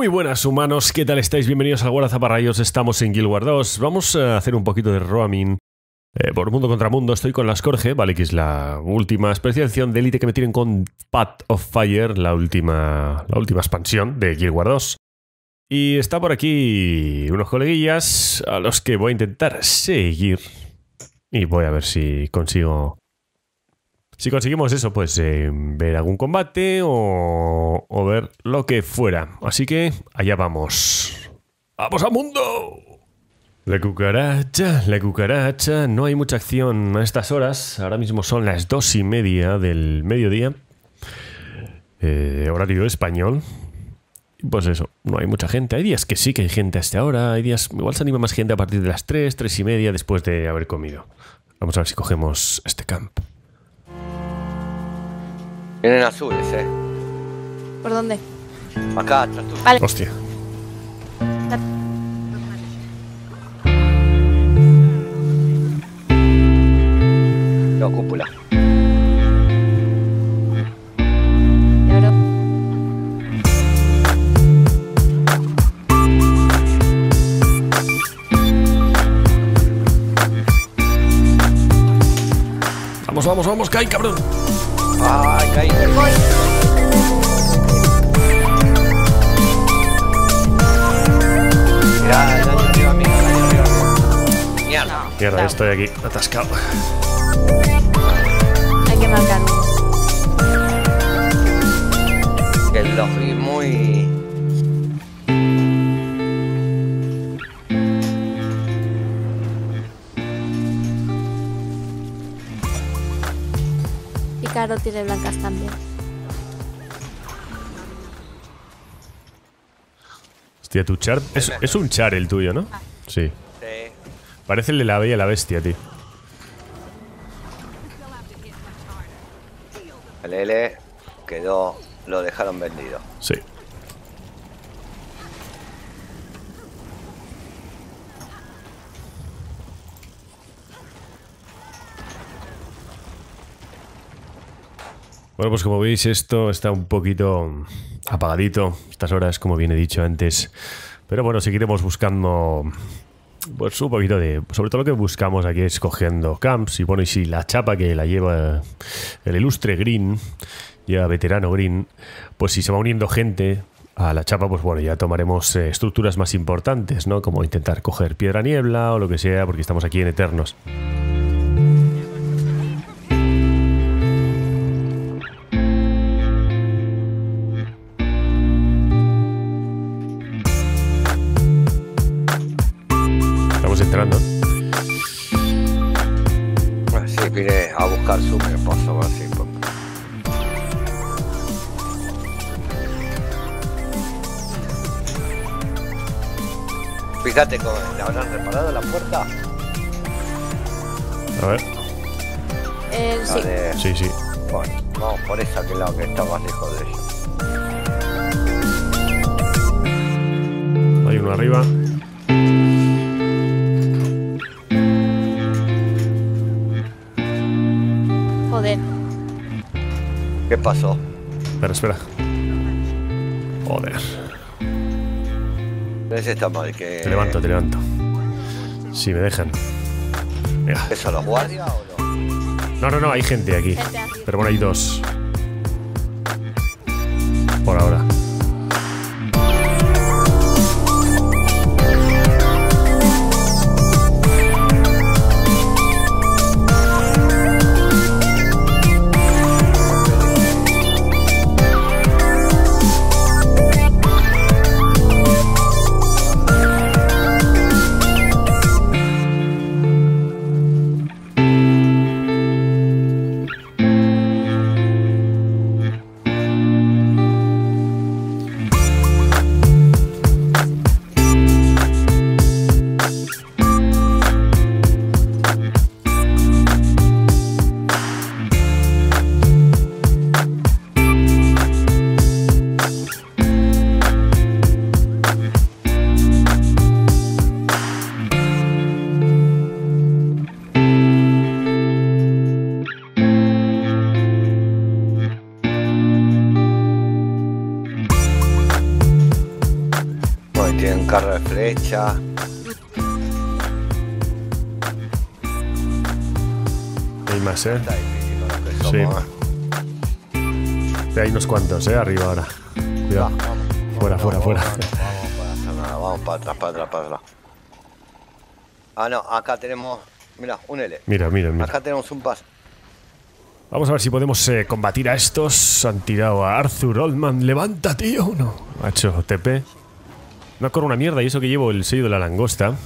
Muy buenas humanos, ¿qué tal estáis? Bienvenidos al Guardazaparrayos, estamos en Guild Wars 2. Vamos a hacer un poquito de roaming eh, por mundo contra mundo. Estoy con la Scorge, ¿vale? Que es la última especialización de élite que me tienen con Path of Fire, la última, la última expansión de Guild Wars 2. Y está por aquí unos coleguillas a los que voy a intentar seguir. Y voy a ver si consigo si conseguimos eso, pues eh, ver algún combate o, o ver lo que fuera. Así que allá vamos. ¡Vamos al mundo! La cucaracha, la cucaracha. No hay mucha acción a estas horas. Ahora mismo son las dos y media del mediodía. Eh, horario español. Pues eso, no hay mucha gente. Hay días que sí que hay gente hasta ahora. Hay días, igual se anima más gente a partir de las 3, 3 y media después de haber comido. Vamos a ver si cogemos este camp. Vienen azules, eh. ¿Por dónde? Acá, atrás tú. Vale. Hostia. La cúpula. Y ahora- Vamos, vamos, vamos, cae, cabrón. Ay, caí. Mirá, el daño arriba, amigo, el daño arriba. Mierda. Mierda, estoy aquí atascado. Hay que marcar uno. Que lo fui muy. Caro tiene blancas también. Hostia, tu char. Es, es un char el tuyo, ¿no? Sí. Sí. Parece el de la bella y la bestia, tío. El L quedó. Lo dejaron vendido. Sí. Bueno, pues como veis, esto está un poquito apagadito. Estas horas, como bien he dicho antes. Pero bueno, seguiremos buscando. Pues un poquito de. Sobre todo lo que buscamos aquí es cogiendo camps. Y bueno, y si la chapa que la lleva el ilustre Green, ya veterano Green, pues si se va uniendo gente a la chapa, pues bueno, ya tomaremos eh, estructuras más importantes, ¿no? Como intentar coger piedra niebla o lo que sea, porque estamos aquí en Eternos. Entrando. Así vine a buscar su me paso así. Fíjate cómo le habrán reparado la puerta. A ver. Eh, sí. de- Sí, sí. Bueno, vamos por esa que es la que está más lejos de ella. Hay uno arriba. ¿Qué pasó? Espera, espera. Joder. Ese está mal que. Te levanto, te levanto. Si me dejan. Mira. ¿Eso los guardias o no? No, no, no, hay gente aquí. Pero bueno, hay dos. Por ahora. Carro de flecha. Hay más, ¿eh? Está difícil que Sí. ¿eh? Hay unos cuantos, ¿eh? Arriba ahora. Cuidado. Vamos. Fuera, No, fuera, no, fuera. Vamos, vamos para nada. Vamos para atrás, para atrás, para atrás. Ah, no, acá tenemos. Mira, un L. Mira, mira, mira. Acá tenemos un paso. Vamos a ver si podemos eh, combatir a estos. Han tirado a Arthur Oldman. Levanta, tío. No. Ha hecho TP. No corro una mierda y eso que llevo el sello de la langosta.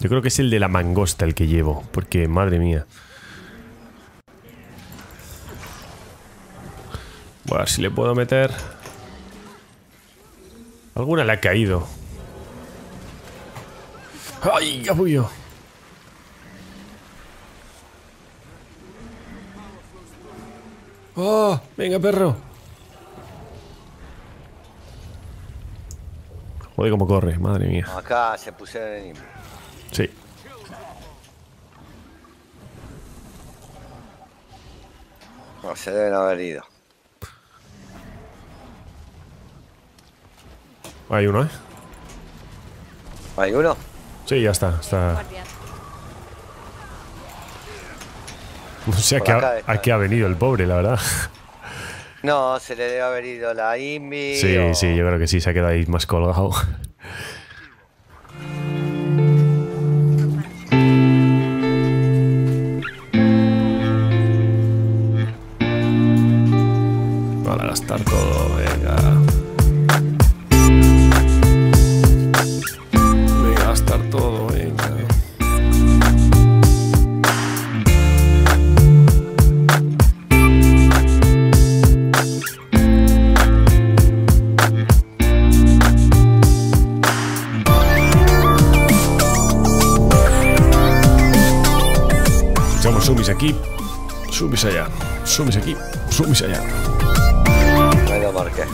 Yo creo que es el de la mangosta el que llevo. Porque, madre mía. Voy a ver si le puedo meter. Alguna le ha caído. ¡Ay, capullo! ¡Oh! Venga, perro. Joder, cómo corre, madre mía. Acá se pusieron en. Sí. No, se deben haber ido. Hay uno, ¿eh? ¿Hay uno? Sí, ya está. está. No sé a qué, ha, a qué ha venido el pobre, la verdad. No, se le debe haber ido la Invi. Sí, o- sí, yo creo que sí, se ha quedado ahí más colgado. Para gastar todo, Sumis aquí, sumis allá, sumis aquí, sumis allá. Ahí lo marqué.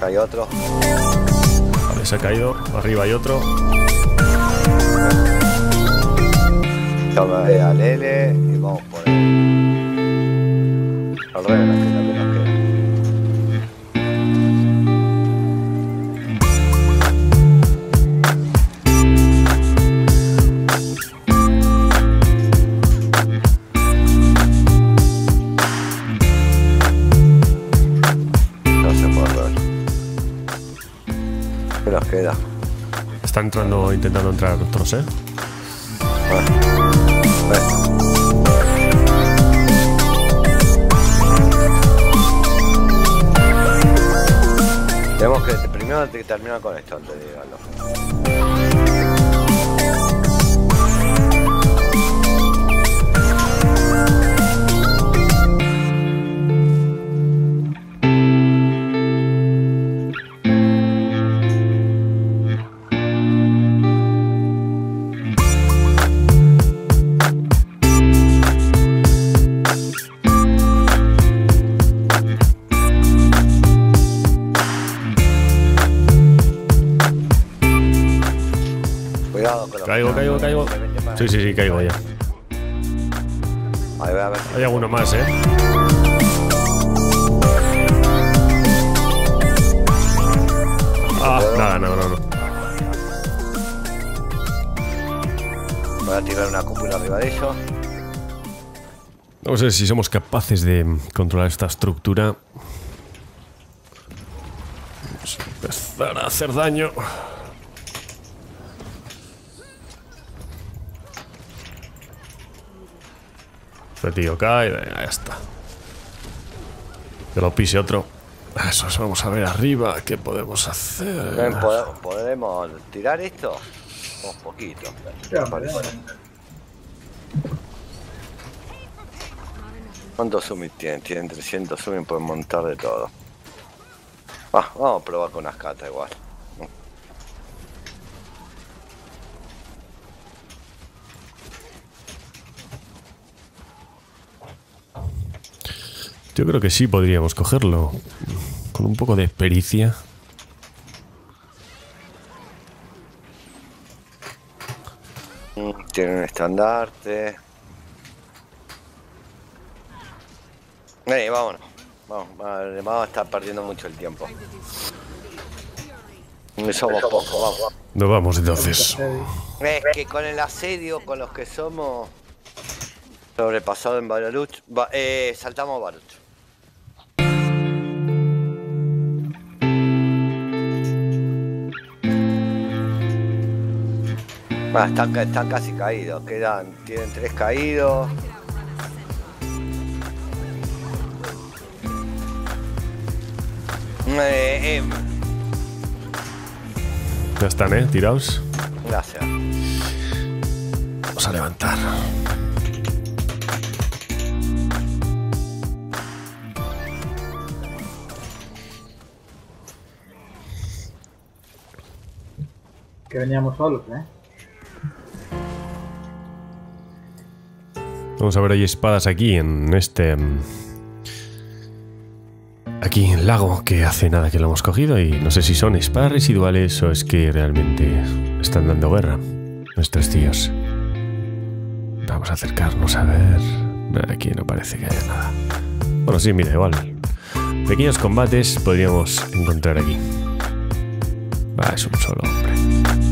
Hay otro. Vale, se ha caído, arriba hay otro. Toma eh, al L y vamos por él. Al revés, Intentando entrar otros, ¿eh? Tenemos que primero terminar con esto antes de llegarlo. Sí, sí, sí, caigo ya. Ahí voy a ver si Hay alguno más, ¿eh? Ah, nada, no, no, no. voy a tirar una cúpula arriba de ellos. Vamos a ver si somos capaces de controlar esta estructura. Vamos a empezar a hacer daño. Este tío cae, venga, ya está. Que lo pise otro. Eso es, vamos a ver arriba qué podemos hacer. Ven, ¿pod- ¿Podemos tirar esto? Un poquito. ¿Cuántos summit tienen? Tienen 300 summit, pueden montar de todo. Ah, vamos a probar con unas catas igual. Yo creo que sí podríamos cogerlo. Con un poco de pericia. Mm, Tienen un estandarte. Vení, vámonos. Vamos, vale, vamos a estar perdiendo mucho el tiempo. Somos pocos, vamos. Nos vamos entonces. Es que con el asedio, con los que somos sobrepasados en Baraluch, va- eh, saltamos Baruch. Ah, están, ca- están casi caídos, quedan, tienen tres caídos. Eh, eh, Ya están, ¿eh? Tiraos. gracias. Vamos a levantar. Que veníamos solos, ¿eh? Vamos a ver, hay espadas aquí en este... mm, Aquí en el lago, que hace nada que lo hemos cogido y no sé si son espadas residuales o es que realmente están dando guerra nuestros tíos. Vamos a acercarnos a ver... Aquí no parece que haya nada. Bueno, sí, mira, igual. Pequeños combates podríamos encontrar aquí. Ah, es un solo hombre.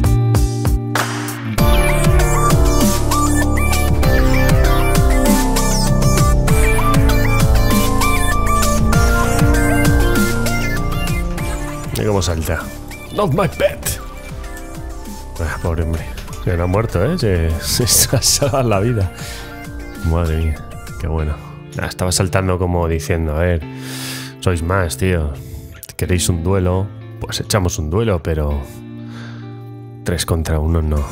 Cómo salta. Not my pet. Ah, pobre hombre. Se no ha muerto, ¿eh? Se, se, se ha salvado la vida. Madre mía, qué bueno. Ah, estaba saltando como diciendo, a ver, sois más, tío. ¿Queréis un duelo? Pues echamos un duelo, pero... Tres contra uno no.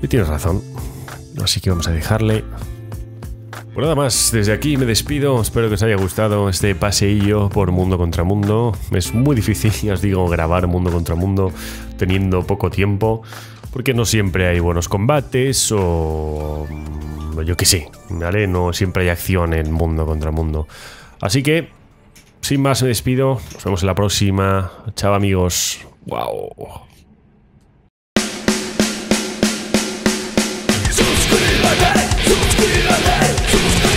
Y tienes razón. Así que vamos a dejarle pues nada más, desde aquí me despido, espero que os haya gustado este paseillo por mundo contra mundo. Es muy difícil, ya os digo, grabar mundo contra mundo teniendo poco tiempo, porque no siempre hay buenos combates o mm, yo qué sé, ¿vale? No siempre hay acción en mundo contra mundo. Así que, sin más, me despido, nos vemos en la próxima. Chao amigos, wow. Suscríbete, suscríbete. Keep